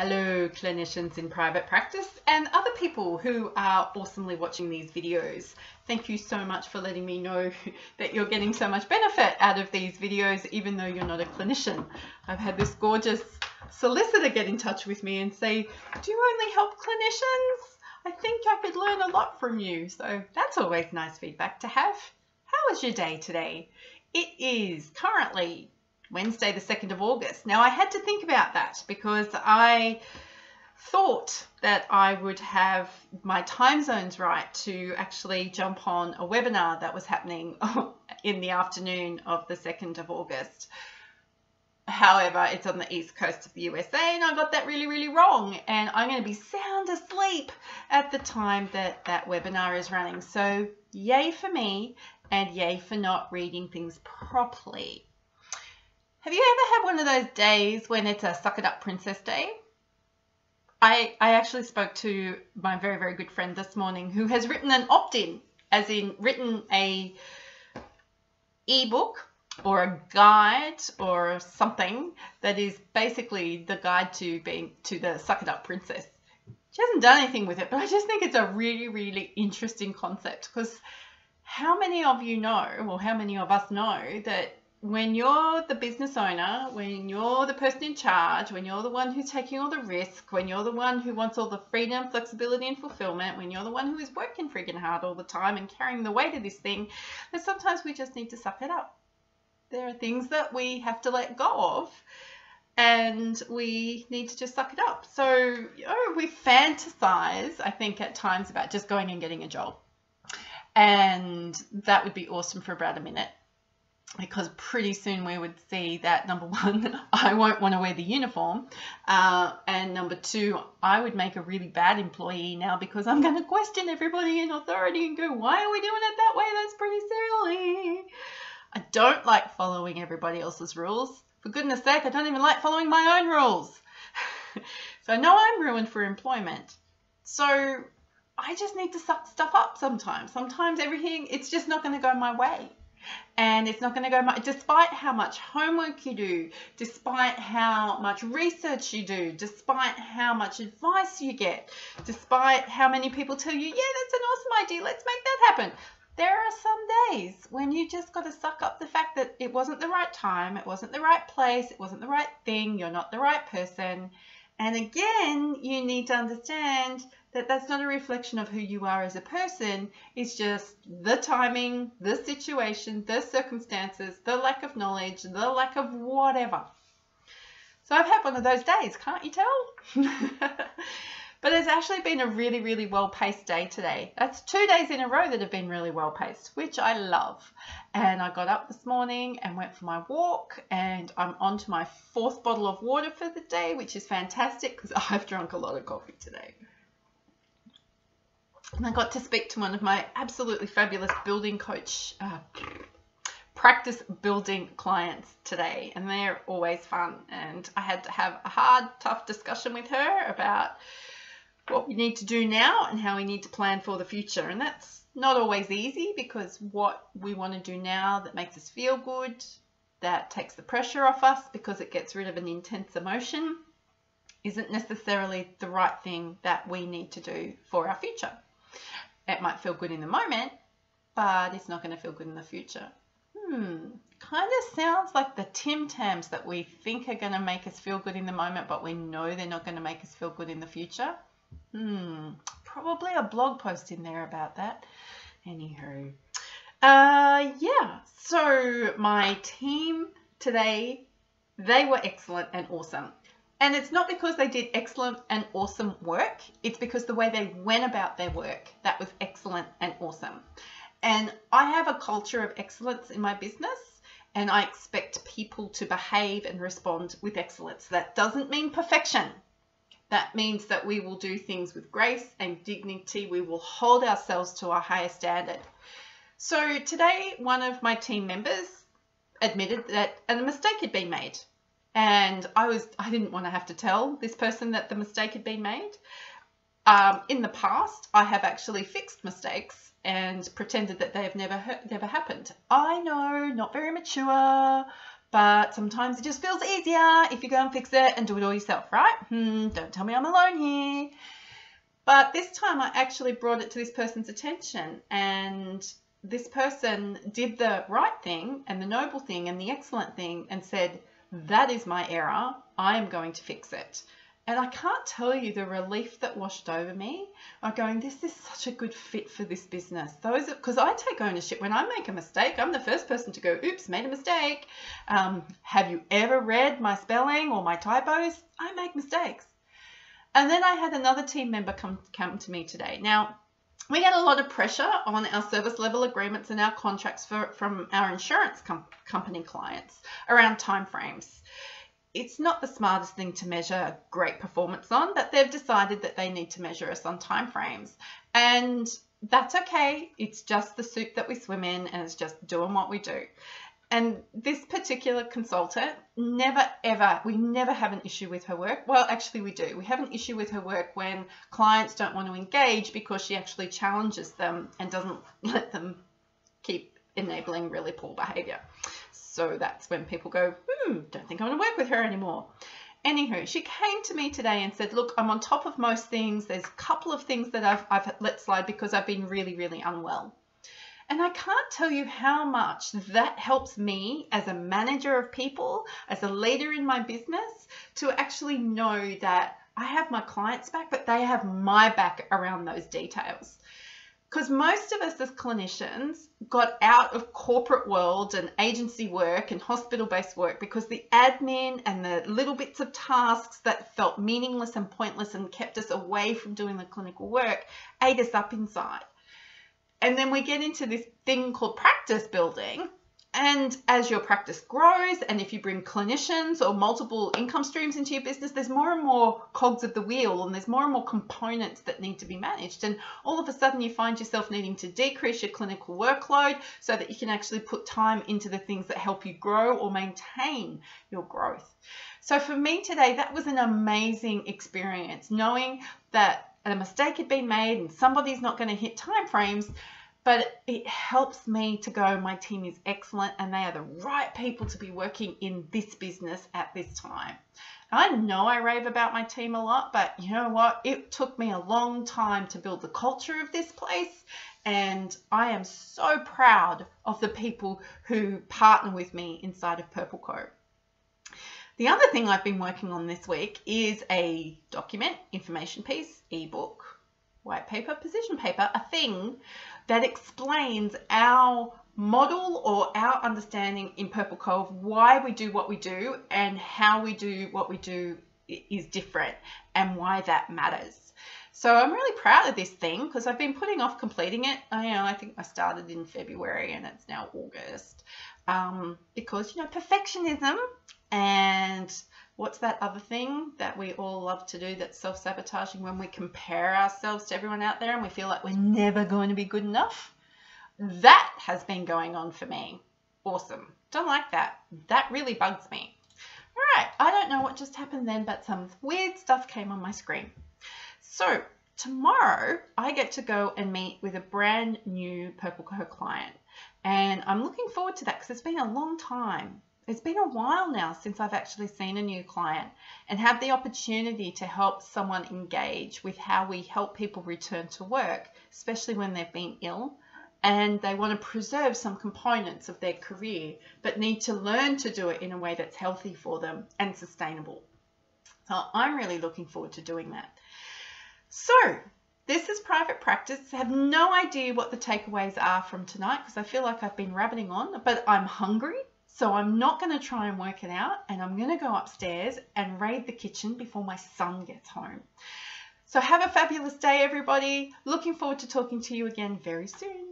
Hello, clinicians in private practice and other people who are awesomely watching these videos. Thank you so much for letting me know that you're getting so much benefit out of these videos, even though you're not a clinician. I've had this gorgeous solicitor get in touch with me and say, do you only help clinicians? I think I could learn a lot from you. So that's always nice feedback to have. How was your day today? It is currently Wednesday, the 2nd of August. Now, I had to think about that because I thought that I would have my time zones right to actually jump on a webinar that was happening in the afternoon of the 2nd of August. However, it's on the east coast of the USA and I got that really, really wrong. And I'm going to be sound asleep at the time that that webinar is running. So yay for me and yay for not reading things properly. Have you ever had one of those days when it's a suck it up princess day? I, I actually spoke to my very, very good friend this morning who has written an opt-in, as in written a ebook or a guide or something that is basically the guide to being to the suck it up princess. She hasn't done anything with it, but I just think it's a really, really interesting concept because how many of you know, or how many of us know, that when you're the business owner, when you're the person in charge, when you're the one who's taking all the risk, when you're the one who wants all the freedom, flexibility, and fulfillment, when you're the one who is working freaking hard all the time and carrying the weight of this thing, that sometimes we just need to suck it up. There are things that we have to let go of and we need to just suck it up. So, you know, we fantasize, I think, at times about just going and getting a job. And that would be awesome for about a minute because pretty soon we would see that number one, I won't want to wear the uniform, uh, and number two, I would make a really bad employee now because I'm going to question everybody in authority and go, why are we doing it that way? That's pretty silly. I don't like following everybody else's rules. For goodness sake, I don't even like following my own rules. so I know I'm ruined for employment. So I just need to suck stuff up sometimes. Sometimes everything, it's just not going to go my way and it's not going to go much, despite how much homework you do, despite how much research you do, despite how much advice you get, despite how many people tell you, yeah, that's an awesome idea, let's make that happen. There are some days when you just got to suck up the fact that it wasn't the right time, it wasn't the right place, it wasn't the right thing, you're not the right person. And again, you need to understand that that's not a reflection of who you are as a person. It's just the timing, the situation, the circumstances, the lack of knowledge, the lack of whatever. So I've had one of those days, can't you tell? but it's actually been a really, really well paced day today. That's two days in a row that have been really well paced, which I love. And I got up this morning and went for my walk, and I'm on to my fourth bottle of water for the day, which is fantastic because I've drunk a lot of coffee today. And I got to speak to one of my absolutely fabulous building coach, uh, practice building clients today, and they're always fun. And I had to have a hard, tough discussion with her about what we need to do now and how we need to plan for the future. And that's not always easy because what we want to do now that makes us feel good, that takes the pressure off us because it gets rid of an intense emotion, isn't necessarily the right thing that we need to do for our future. It might feel good in the moment, but it's not going to feel good in the future. Hmm, kind of sounds like the Tim Tams that we think are going to make us feel good in the moment, but we know they're not going to make us feel good in the future. Hmm, probably a blog post in there about that. Anywho, uh, yeah, so my team today, they were excellent and awesome. And it's not because they did excellent and awesome work, it's because the way they went about their work that was excellent and awesome. And I have a culture of excellence in my business, and I expect people to behave and respond with excellence. That doesn't mean perfection. That means that we will do things with grace and dignity. We will hold ourselves to a higher standard. So today, one of my team members admitted that a mistake had been made and I was I didn't want to have to tell this person that the mistake had been made. Um, in the past, I have actually fixed mistakes and pretended that they have never never happened. I know, not very mature, But sometimes it just feels easier if you go and fix it and do it all yourself, right? Hmm, don't tell me I'm alone here. But this time I actually brought it to this person's attention and this person did the right thing and the noble thing and the excellent thing and said, that is my error. I am going to fix it. And I can't tell you the relief that washed over me. I'm going, this is such a good fit for this business. Those because I take ownership when I make a mistake. I'm the first person to go, oops, made a mistake. Um, have you ever read my spelling or my typos? I make mistakes. And then I had another team member come come to me today. Now, we get a lot of pressure on our service level agreements and our contracts for, from our insurance com company clients around timeframes it's not the smartest thing to measure great performance on, but they've decided that they need to measure us on timeframes. And that's okay. It's just the soup that we swim in and it's just doing what we do. And this particular consultant never ever, we never have an issue with her work. Well, actually, we do. We have an issue with her work when clients don't want to engage because she actually challenges them and doesn't let them keep enabling really poor behavior. So that's when people go, hmm, don't think I want to work with her anymore. Anywho, she came to me today and said, look, I'm on top of most things. There's a couple of things that I've, I've let slide because I've been really, really unwell. And I can't tell you how much that helps me as a manager of people, as a leader in my business, to actually know that I have my clients back, but they have my back around those details because most of us as clinicians got out of corporate world and agency work and hospital-based work because the admin and the little bits of tasks that felt meaningless and pointless and kept us away from doing the clinical work ate us up inside. And then we get into this thing called practice building and as your practice grows, and if you bring clinicians or multiple income streams into your business, there's more and more cogs of the wheel, and there's more and more components that need to be managed. And all of a sudden, you find yourself needing to decrease your clinical workload so that you can actually put time into the things that help you grow or maintain your growth. So, for me today, that was an amazing experience knowing that a mistake had been made and somebody's not going to hit timeframes but it helps me to go, my team is excellent and they are the right people to be working in this business at this time. I know I rave about my team a lot, but you know what? It took me a long time to build the culture of this place, and I am so proud of the people who partner with me inside of Purple Co. The other thing I've been working on this week is a document, information piece, ebook, white paper, position paper, a thing that explains our model or our understanding in Purple Co why we do what we do and how we do what we do is different and why that matters. So I'm really proud of this thing because I've been putting off completing it. I you know I think I started in February and it's now August um, because you know perfectionism and what's that other thing that we all love to do that's self sabotaging when we compare ourselves to everyone out there and we feel like we're never going to be good enough? That has been going on for me. Awesome. Don't like that. That really bugs me. All right, I don't know what just happened then, but some weird stuff came on my screen. So, tomorrow I get to go and meet with a brand new Purple Co client. And I'm looking forward to that because it's been a long time it's been a while now since I've actually seen a new client and have the opportunity to help someone engage with how we help people return to work, especially when they've been ill and they want to preserve some components of their career but need to learn to do it in a way that's healthy for them and sustainable. So I'm really looking forward to doing that. So this is private practice. I have no idea what the takeaways are from tonight because I feel like I've been rabbiting on, but I'm hungry so I'm not going to try and work it out and I'm going to go upstairs and raid the kitchen before my son gets home. So have a fabulous day, everybody. Looking forward to talking to you again very soon.